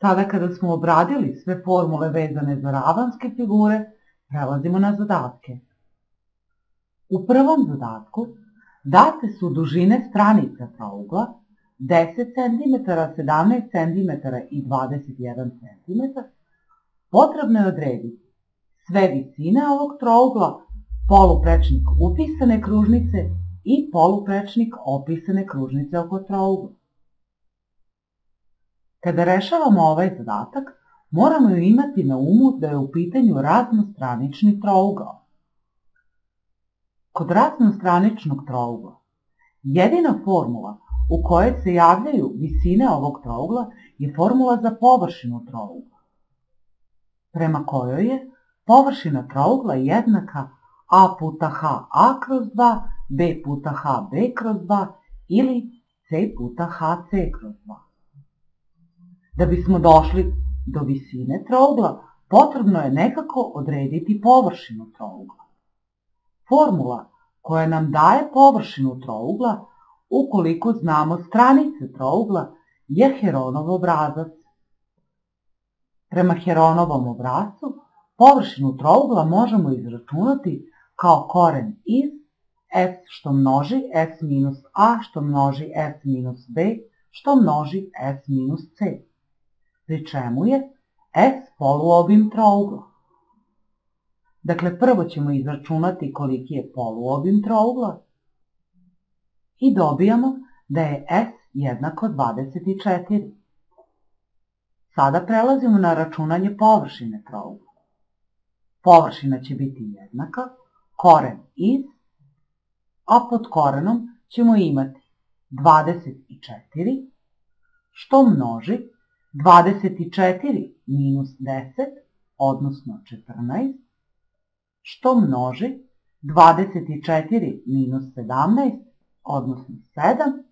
Sada kada smo obradili sve formule vezane za ravanske figure, prelazimo na zadatke. U prvom zadatku date su dužine stranica trougla 10 cm, 17 cm i 21 cm. Potrebno je odrediti sve visine ovog trougla, poluprečnik upisane kružnice i poluprečnik opisane kružnice oko trougla. Kada rešavamo ovaj zadatak, moramo imati na umu da je u pitanju raznostranični trougao. Kod raznostraničnog trougla jedina formula u kojoj se javljaju visine ovog trougla je formula za površinu trougla, prema kojoj je površina trougla jednaka a puta h a kroz 2, b puta h b kroz 2 ili c puta h c kroz 2. Da bismo došli do visine trougla, potrebno je nekako odrediti površinu trougla. Formula koja nam daje površinu trougla, ukoliko znamo stranice trougla, je Heronov obrazac. Prema Heronovom obrazcu, površinu trougla možemo izračunati kao koren iz s što množi s minus a što množi s minus b što množi s minus c pri čemu je S poluobim trougla. Dakle, prvo ćemo izračunati koliki je poluobim trougla i dobijamo da je S jednako 24. Sada prelazimo na računanje površine trougla. Površina će biti jednaka, koren iz, a pod korenom ćemo imati 24, što množi 24 minus 10, odnosno 14, što množi 24 minus 17, odnosno 7,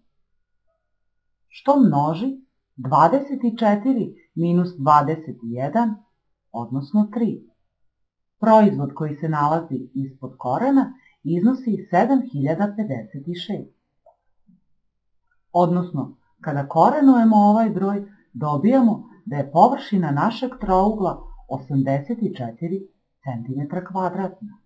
što množi 24 minus 21, odnosno 3. Proizvod koji se nalazi ispod korena iznosi 7056. Odnosno, kada korenujemo ovaj broj, dobijamo da je površina našeg trougla 84 cm kvadratna.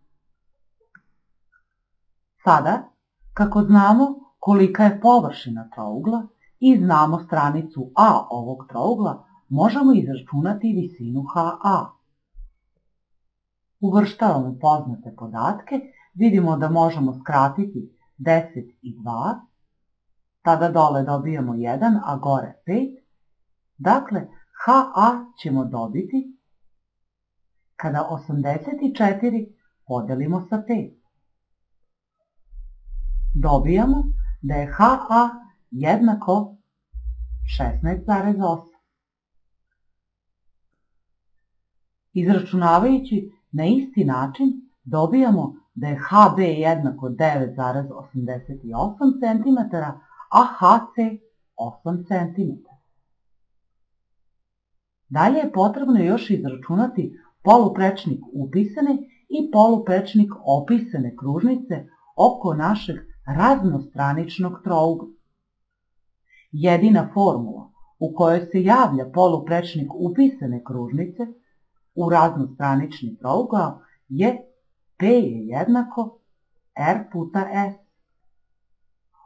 Sada, kako znamo kolika je površina trougla i znamo stranicu A ovog trougla, možemo izračunati visinu HA. Uvrštavamo poznate podatke, vidimo da možemo skratiti 10 i 2, tada dole dobijemo 1, a gore 5, Dakle, HA ćemo dobiti kada 84 podelimo sa 5. Dobijamo da je HA jednako 16,8. Izračunavajući na isti način dobijamo da je HB jednako 9,88 cm, a HC 8 cm. Dalje je potrebno još izračunati poluprečnik upisane i poluprečnik opisane kružnice oko našeg raznostraničnog trougla. Jedina formula u kojoj se javlja poluprečnik upisane kružnice u raznostranični trougao je P je jednako R puta S.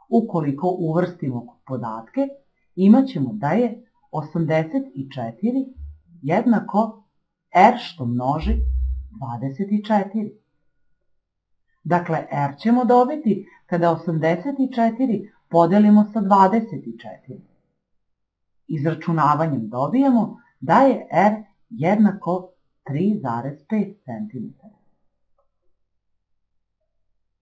Ukoliko uvrstimo podatke, imat ćemo da je 84 jednako R što množi 24. Dakle, R ćemo dobiti kada 84 podelimo sa 24. Izračunavanjem dobijemo da je R jednako 3,5 cm.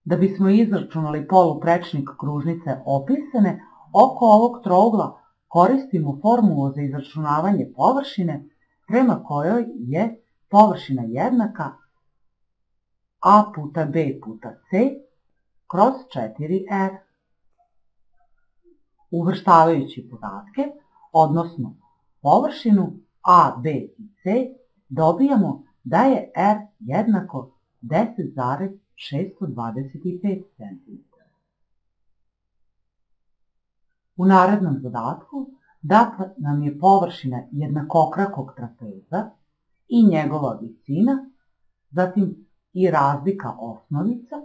Da bismo izračunali poluprečnik kružnice opisane, oko ovog trougla koristimo formulu za izračunavanje površine prema kojoj je površina jednaka a puta b puta c kroz 4r. Uvrštavajući podatke, odnosno površinu a, b i c, dobijamo da je r jednako 10,625 cm. U narednom zadatku da nam je površina jednakokrakog trapeza i njegova visina, zatim i razlika osnovica,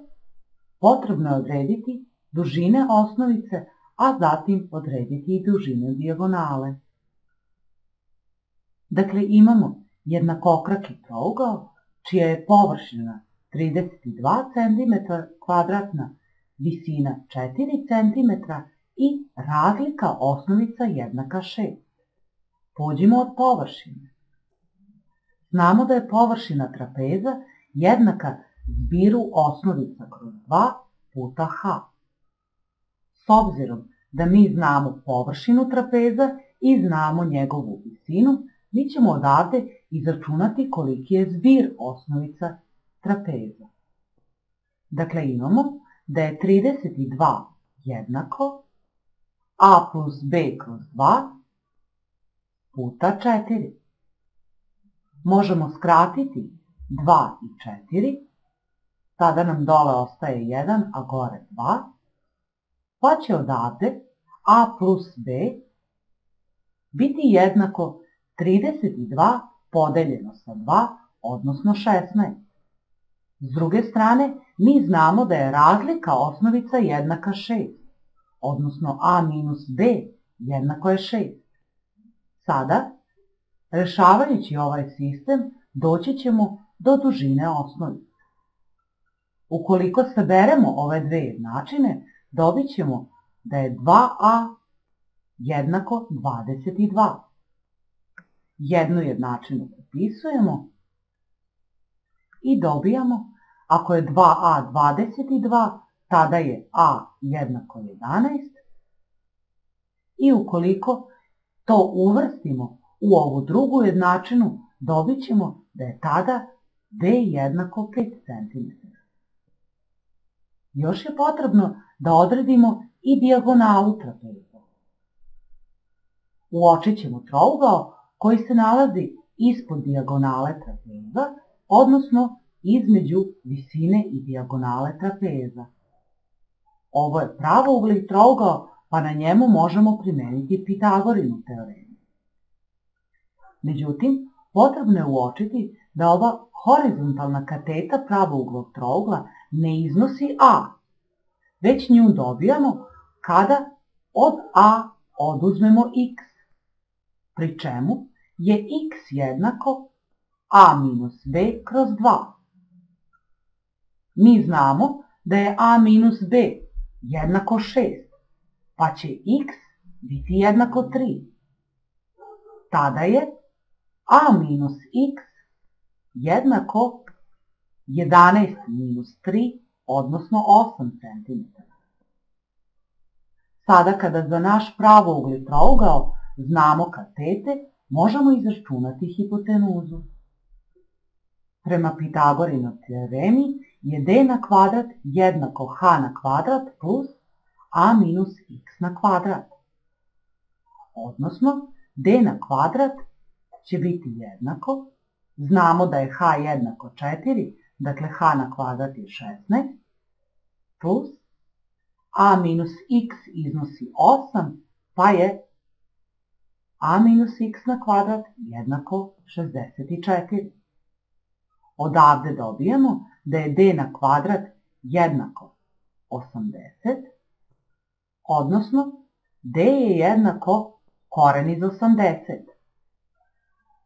potrebno je odrediti dužine osnovice, a zatim odrediti i dužine dijagonale. Dakle, imamo jednakokraki trougao, čija je površina 32 cm kvadratna, visina 4 cm i razlika osnovica jednaka 6. Pođimo od površine. Znamo da je površina trapeza jednaka zbiru osnovica kroz 2 puta h. S obzirom da mi znamo površinu trapeza i znamo njegovu visinu, mi ćemo odavde izračunati koliki je zbir osnovica trapeza. Dakle, imamo da je 32 jednako a plus b kroz 2 puta 4. Možemo skratiti 2 i 4, tada nam dole ostaje 1, a gore 2, pa će odavde a plus b biti jednako 32 podeljeno sa 2, odnosno 16. S druge strane, mi znamo da je razlika osnovica jednaka 6, odnosno a minus b jednako je 6. Sada, rešavajući ovaj sistem, doći ćemo do dužine osnovice. Ukoliko saberemo ove dve jednačine, dobit ćemo da je 2a jednako 22. Jednu jednačinu prepisujemo i dobijamo, ako je 2a 22, tada je a jednako 11. I ukoliko to uvrstimo u ovu drugu jednačinu, dobit ćemo da je tada b jednako 5 cm. Još je potrebno da odredimo i dijagonalu trapeza. Uočit ćemo trougao koji se nalazi ispod dijagonale trapeza, odnosno između visine i dijagonale trapeza. Ovo je pravougli trougao, pa na njemu možemo primeniti Pitagorinu teoremu. Međutim, potrebno je uočiti da ova horizontalna kateta pravouglog trougla ne iznosi a, već nju dobijamo kada od a oduzmemo x, pri čemu je x jednako a minus b kroz 2. Mi znamo da je a minus b jednako 6, pa će x biti jednako 3. Tada je a minus x jednako 11 minus 3, odnosno 8 cm. Sada kada za naš pravougli trougao znamo katete, možemo izračunati hipotenuzu. Prema Pitagorinoj teoremi je d na kvadrat jednako h na kvadrat plus a minus x na kvadrat. Odnosno, d na kvadrat će biti jednako, znamo da je h jednako 4, dakle h na kvadrat je 16, plus a minus x iznosi 8, pa je a minus x na kvadrat jednako 64. Odavde dobijemo da je d na kvadrat jednako 80, odnosno d je jednako koren iz 80.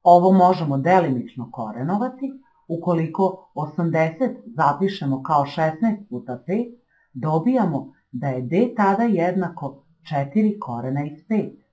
Ovo možemo delimično korenovati, ukoliko 80 zapišemo kao 16 puta 5, dobijamo da je d tada jednako 4 korena iz 5.